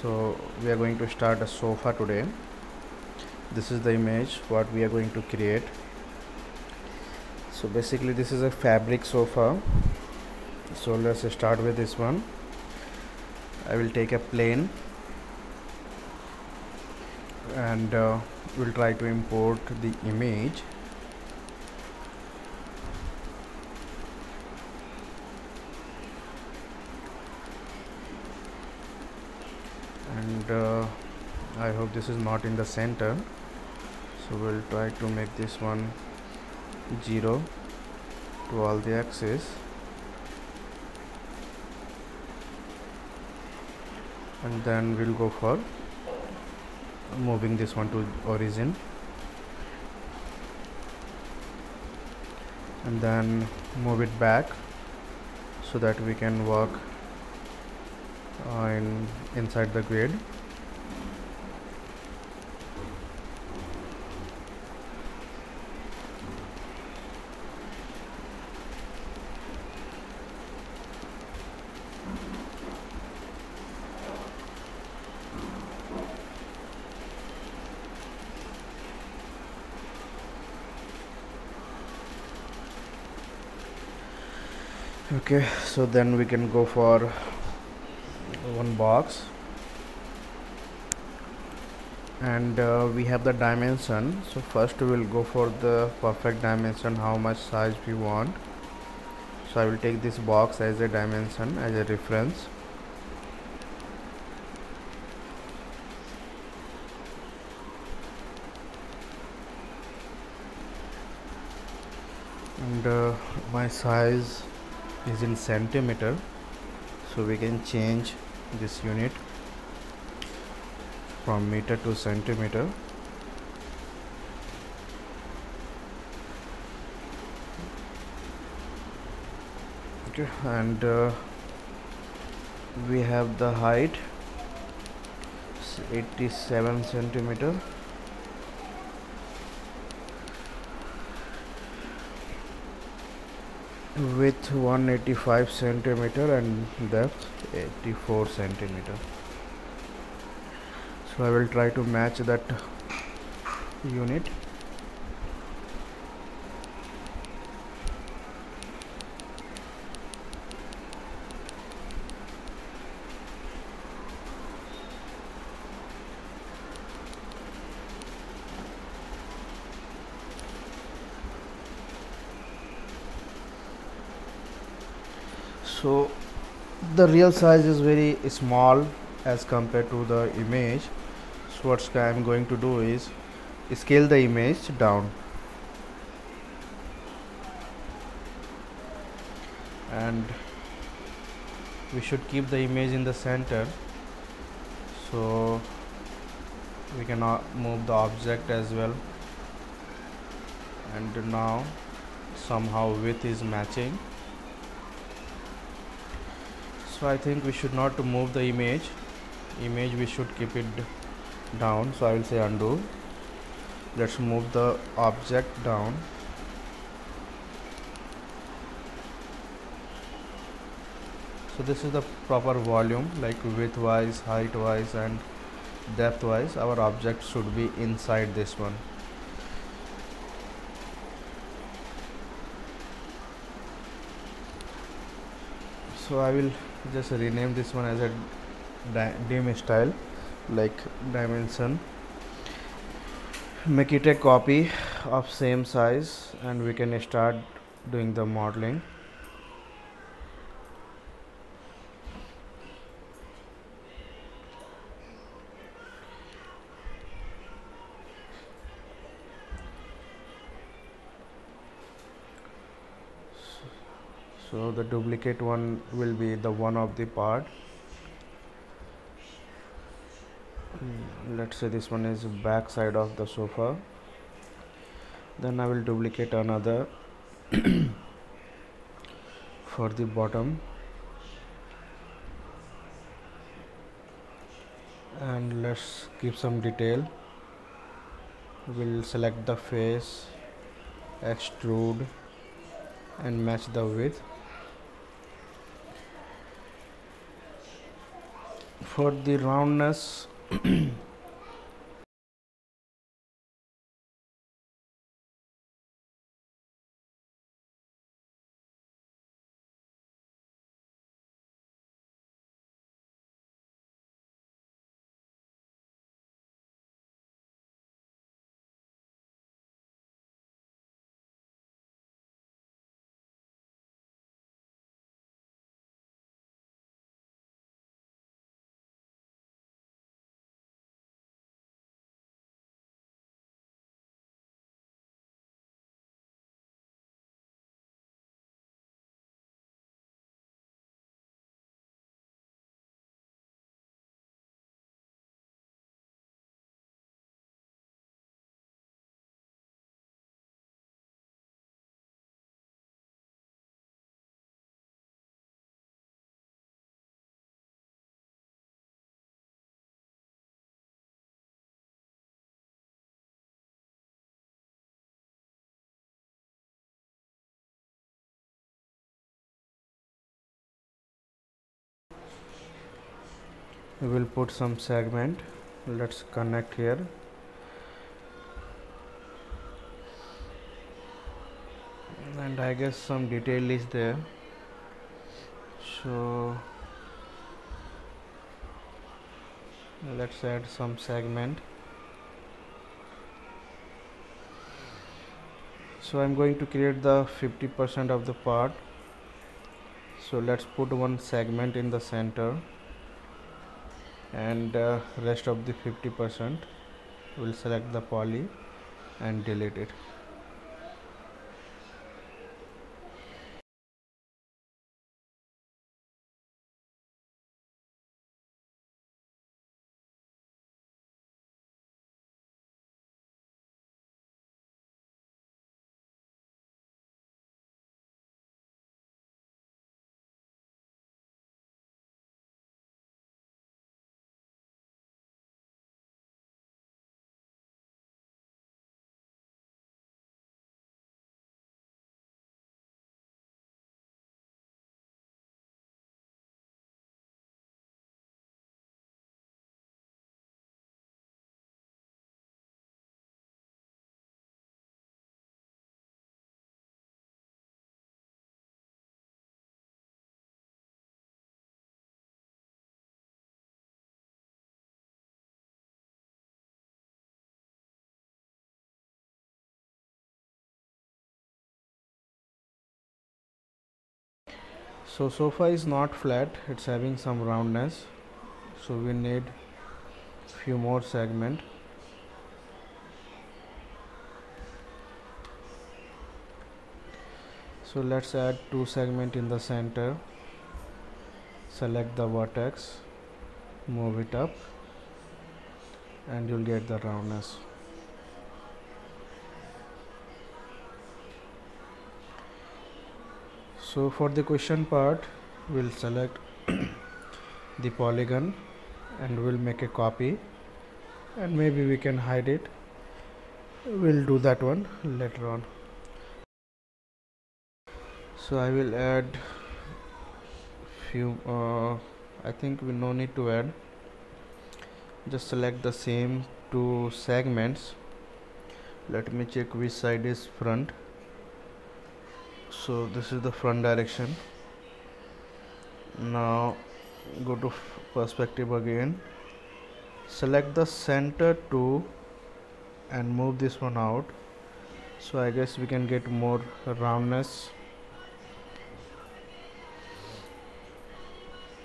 so we are going to start a sofa today. This is the image what we are going to create. So basically this is a fabric sofa. So let's start with this one. I will take a plane and uh, we'll try to import the image and uh, I hope this is not in the center. So we'll try to make this one 0 to all the axes. And then we'll go for moving this one to origin. And then move it back so that we can work uh, in inside the grid okay so then we can go for one box. And uh, we have the dimension. So first we will go for the perfect dimension how much size we want. So I will take this box as a dimension as a reference. And uh, my size is in centimeter. So we can change this unit from meter to centimeter. Okay and uh, we have the height. 87 centimeter width 185 centimeter and depth 84 centimeter. So I will try to match that unit so the real size is very small as compared to the image. So what I'm going to do is scale the image down. And we should keep the image in the center. So we can uh, move the object as well. And now somehow width is matching so I think we should not move the image. Image we should keep it down. So I will say undo. Let's move the object down. So this is the proper volume like width wise height wise and depth wise our object should be inside this one. So I will just rename this one as a dim style like dimension. Make it a copy of same size and we can start doing the modeling so the duplicate one will be the one of the part. Hmm, let's say this one is back side of the sofa. Then I will duplicate another for the bottom. And let's give some detail. We'll select the face extrude and match the width for the roundness we will put some segment. Let's connect here. And I guess some detail is there. So let's add some segment. So I'm going to create the 50% of the part. So let's put one segment in the center and uh, rest of the 50% will select the poly and delete it so sofa is not flat. It's having some roundness. So we need few more segment. So let's add two segment in the center. Select the vertex. Move it up. And you'll get the roundness so for the question part we'll select the polygon and we'll make a copy and maybe we can hide it. We'll do that one later on. So I will add few uh, I think we no need to add. Just select the same two segments. Let me check which side is front so this is the front direction. Now go to perspective again. Select the center two and move this one out. So I guess we can get more roundness.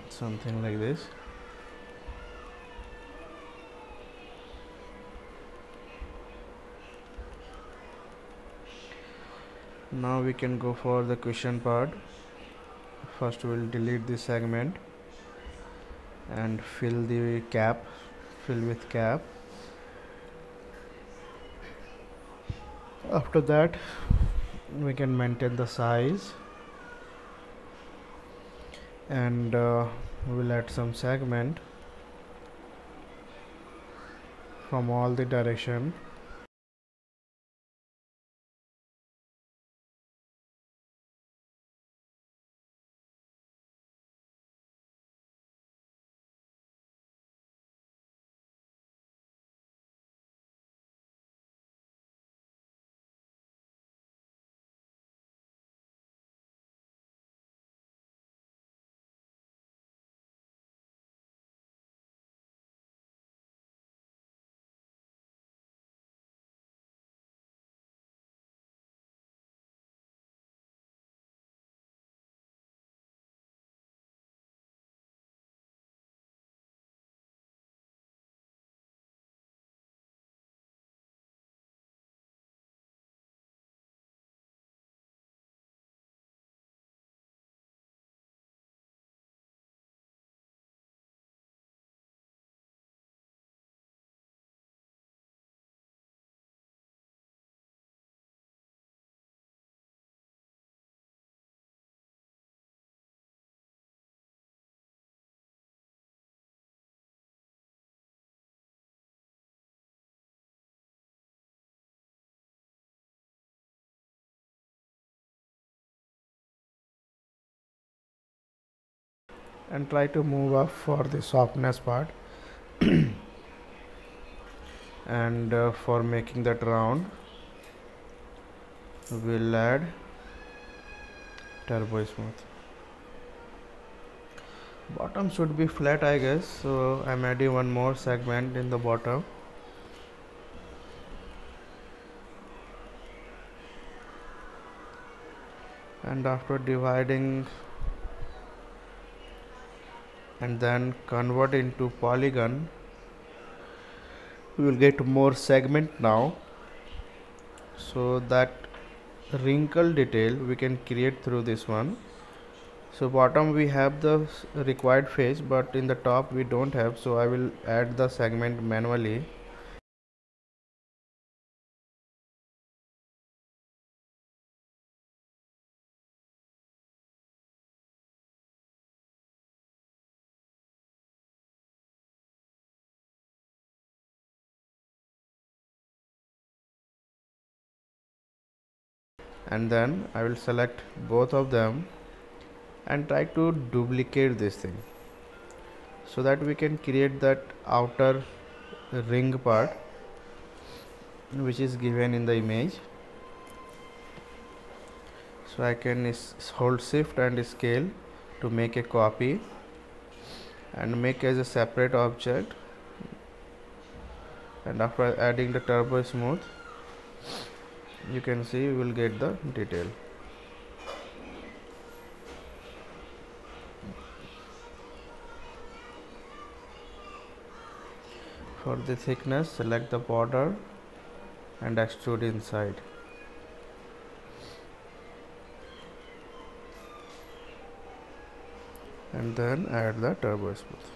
Something like this now we can go for the question part. First we'll delete this segment and fill the cap fill with cap. After that we can maintain the size. And uh, we'll add some segment from all the direction and try to move up for the softness part. And uh, for making that round we'll add turbo smooth. Bottom should be flat I guess so I'm adding one more segment in the bottom. And after dividing and then convert into polygon. We will get more segment now. So that wrinkle detail we can create through this one. So bottom we have the required face but in the top we don't have. So I will add the segment manually and then I will select both of them and try to duplicate this thing so that we can create that outer ring part which is given in the image. So I can hold shift and scale to make a copy and make as a separate object. And after adding the turbo smooth you can see we will get the detail. For the thickness select the border and extrude inside. And then add the turbo smooth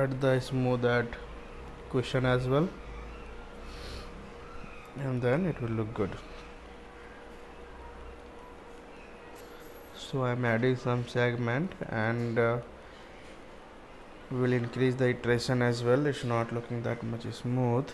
add the smooth add cushion as well. And then it will look good. So I'm adding some segment and uh, will increase the iteration as well. It's not looking that much smooth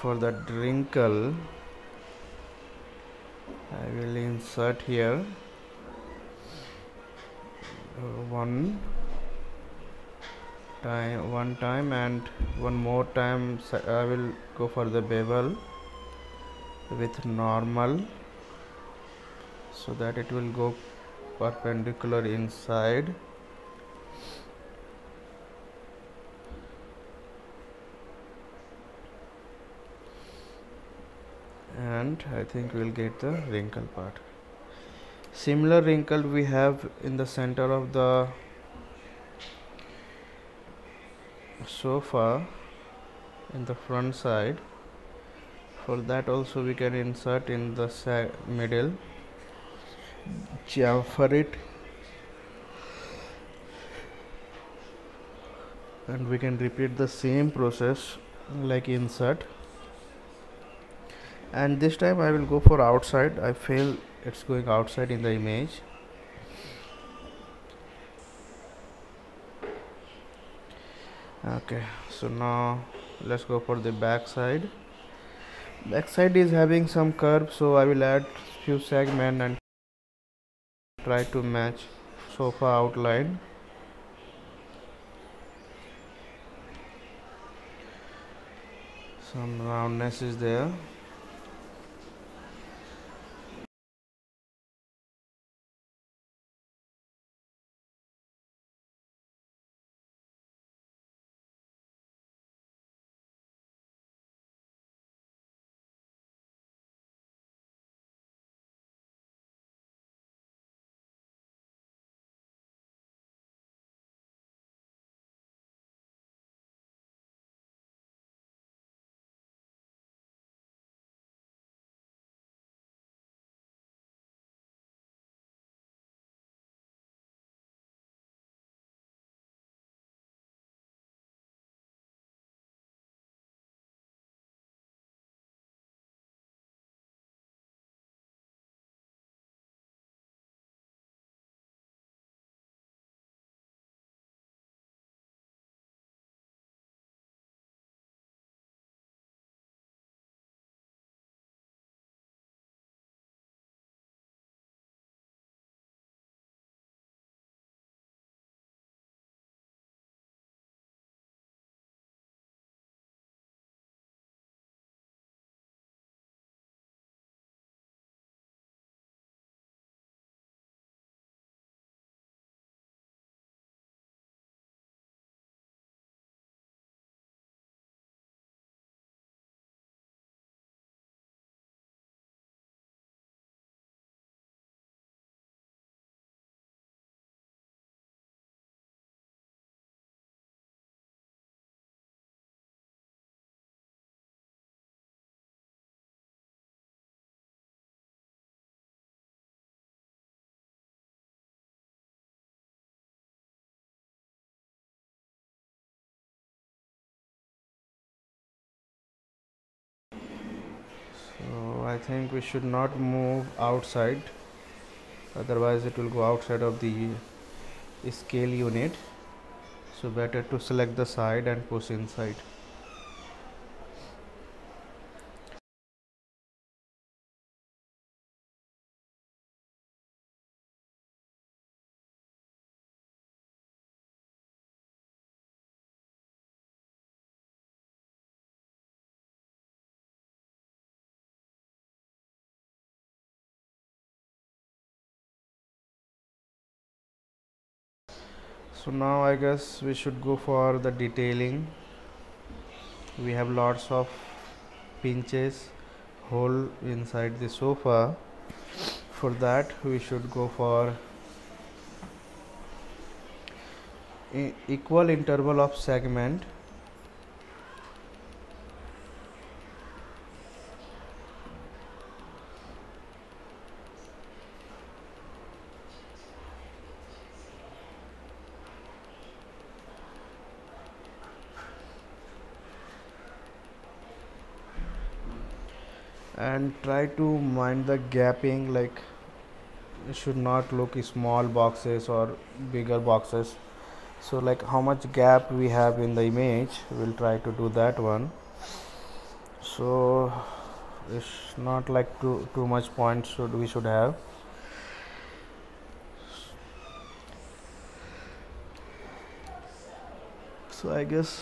for the wrinkle I will insert here. Uh, one time one time and one more time I will go for the bevel with normal so that it will go perpendicular inside and I think we'll get the wrinkle part. Similar wrinkle we have in the center of the sofa in the front side. For that also we can insert in the middle. Chamfer it. And we can repeat the same process like insert and this time I will go for outside. I feel it's going outside in the image. Okay so now let's go for the back side. Back side is having some curve so I will add few segment and try to match sofa outline. Some roundness is there I think we should not move outside otherwise it will go outside of the scale unit. So better to select the side and push inside so now I guess we should go for the detailing. We have lots of pinches hole inside the sofa. For that we should go for equal interval of segment and try to mind the gapping like it should not look small boxes or bigger boxes. So like how much gap we have in the image we'll try to do that one. So it's not like too too much points should we should have. So i guess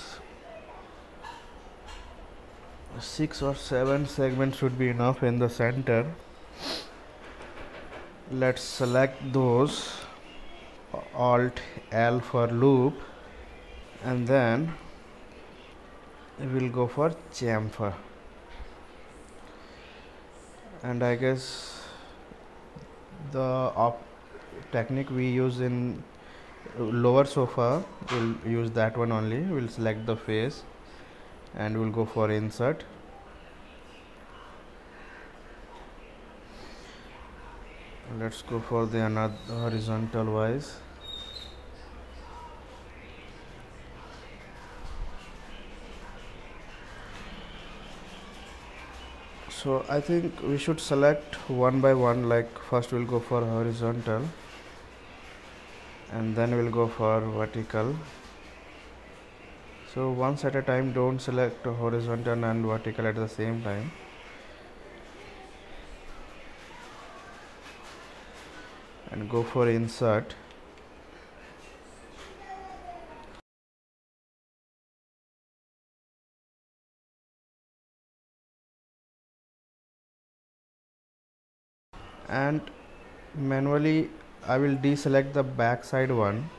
six or seven segments should be enough in the center. Let's select those. Alt L for loop. And then we'll go for chamfer. And I guess the op technique we use in lower sofa we'll use that one only. We'll select the face and we'll go for insert. Let's go for the another horizontal wise. So I think we should select one by one like first we'll go for horizontal and then we'll go for vertical so once at a time don't select horizontal and vertical at the same time. And go for insert. And manually I will deselect the backside one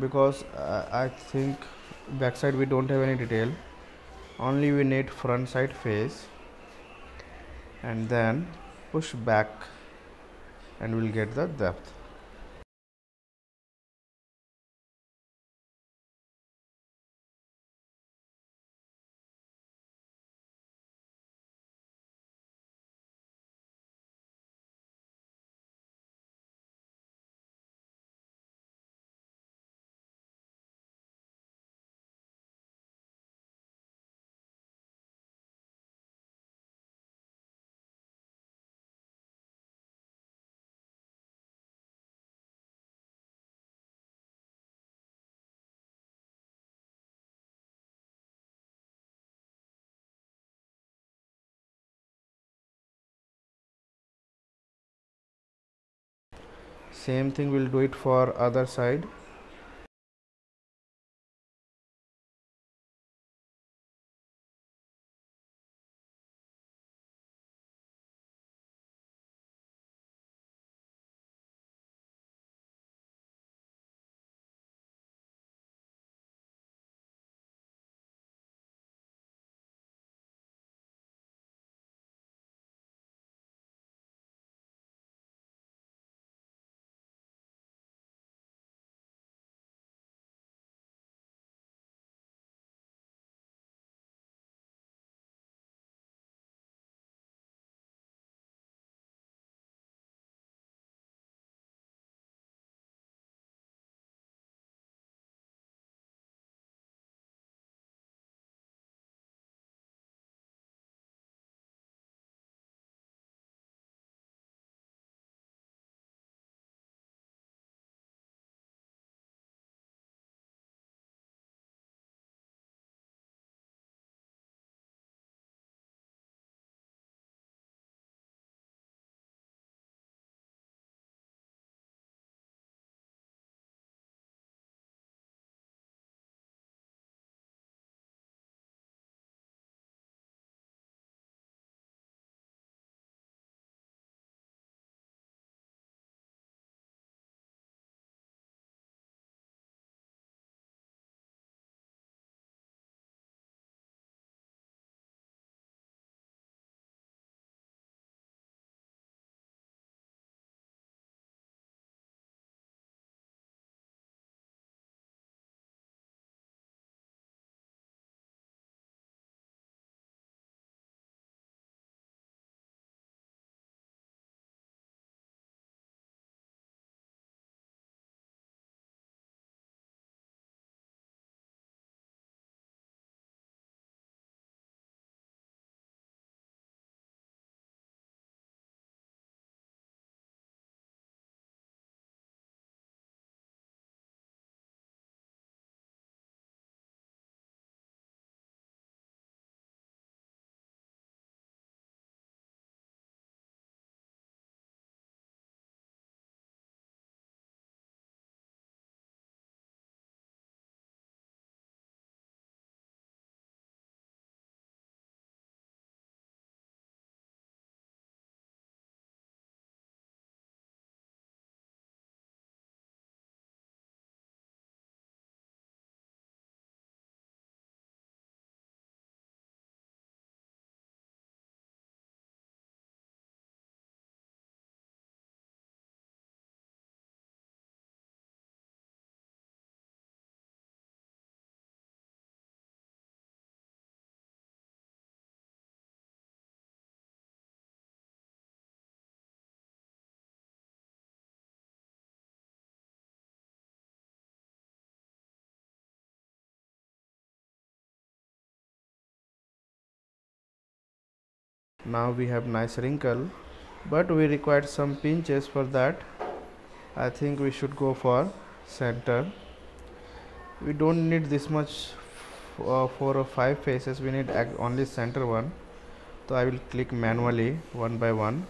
because uh, I think backside we don't have any detail. Only we need front side face and then push back and we'll get the depth same thing we'll do it for other side now we have nice wrinkle but we required some pinches for that. I think we should go for center. We don't need this much uh, four or five faces. We need only center one. So I will click manually one by one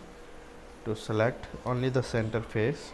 to select only the center face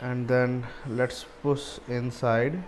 and then let's push inside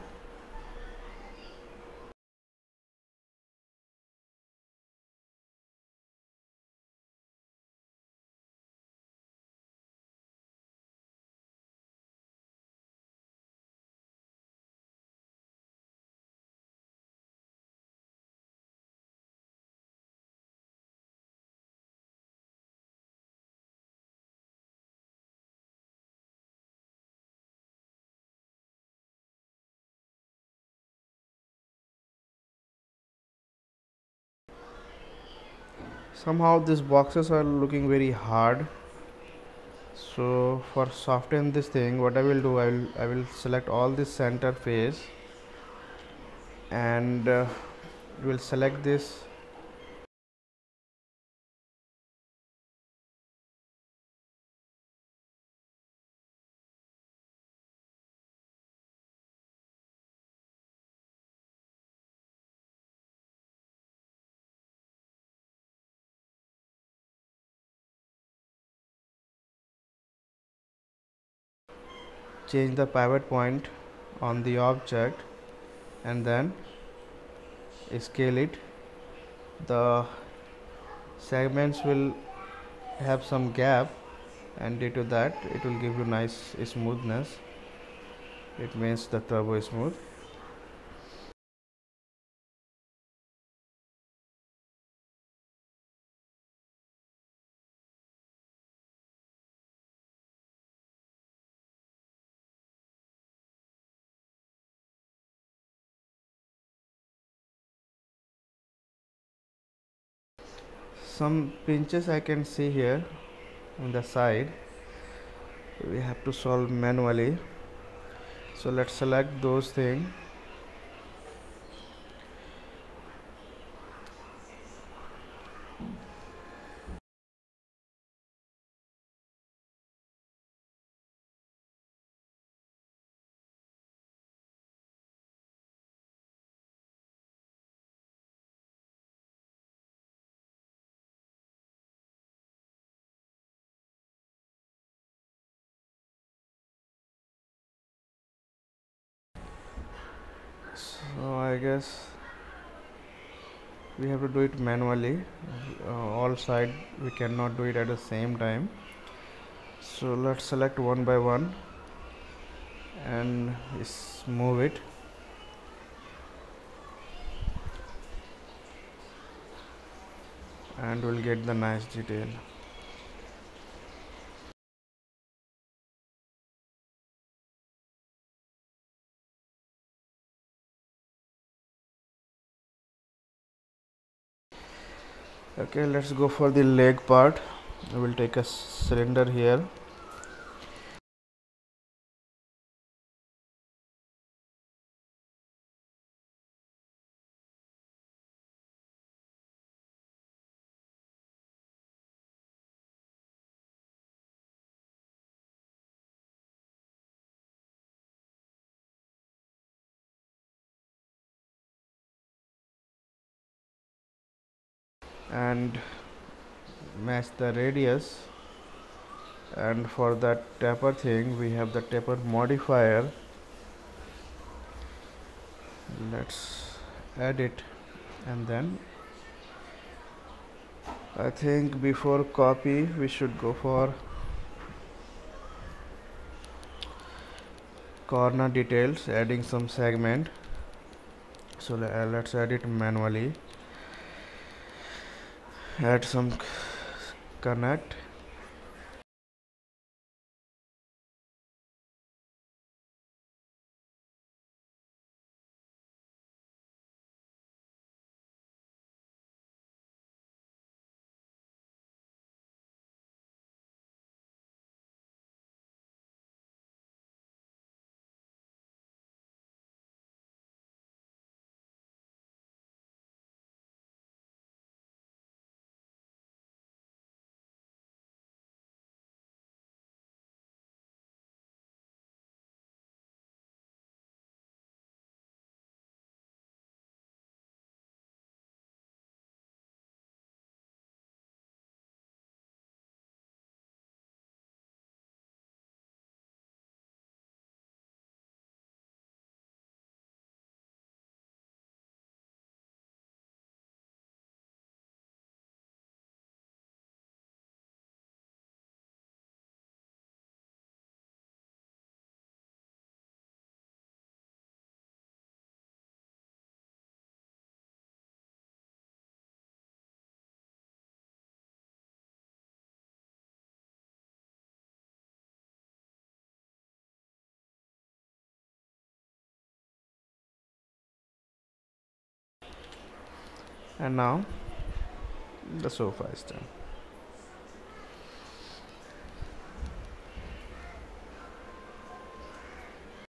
somehow these boxes are looking very hard. So for soften this thing what I will do I will I will select all this center face and uh, will select this change the pivot point on the object and then scale it. The segments will have some gap and due to that it will give you nice smoothness. It means the turbo is smooth some pinches I can see here on the side. We have to solve manually. So let's select those things guess. We have to do it manually. Uh, all side we cannot do it at the same time. So let's select one by one and move it. And we'll get the nice detail okay let's go for the leg part. I will take a cylinder here and match the radius. And for that taper thing we have the taper modifier. Let's add it. And then I think before copy we should go for corner details adding some segment. So uh, let's add it manually add some connect and now the sofa is done